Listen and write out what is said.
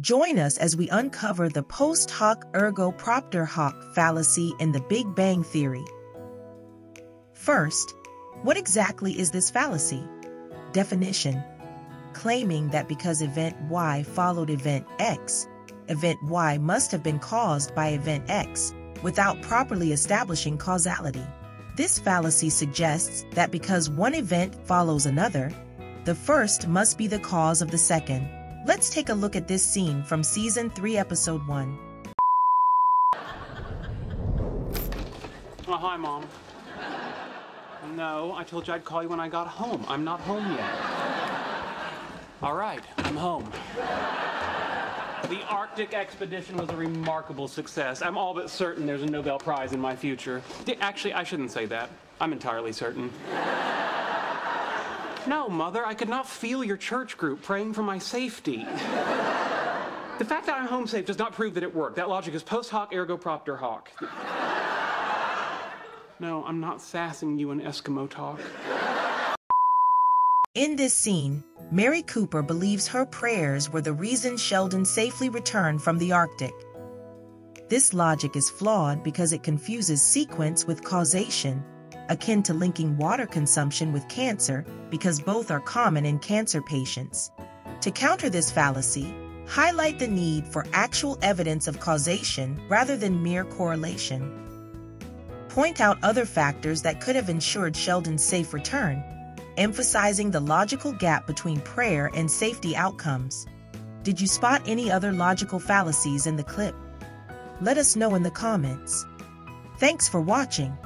Join us as we uncover the post hoc ergo propter hoc fallacy in the Big Bang Theory. First, what exactly is this fallacy? Definition Claiming that because event Y followed event X, event Y must have been caused by event X without properly establishing causality. This fallacy suggests that because one event follows another, the first must be the cause of the second. Let's take a look at this scene from season 3, episode 1. Oh, hi, Mom. No, I told you I'd call you when I got home. I'm not home yet. All right, I'm home. The Arctic expedition was a remarkable success. I'm all but certain there's a Nobel Prize in my future. Actually, I shouldn't say that. I'm entirely certain. No, Mother, I could not feel your church group praying for my safety. The fact that I'm home safe does not prove that it worked. That logic is post hoc ergo propter hoc. No, I'm not sassing you in Eskimo talk. In this scene, Mary Cooper believes her prayers were the reason Sheldon safely returned from the Arctic. This logic is flawed because it confuses sequence with causation akin to linking water consumption with cancer because both are common in cancer patients. To counter this fallacy, highlight the need for actual evidence of causation rather than mere correlation. Point out other factors that could have ensured Sheldon's safe return, emphasizing the logical gap between prayer and safety outcomes. Did you spot any other logical fallacies in the clip? Let us know in the comments. Thanks for watching.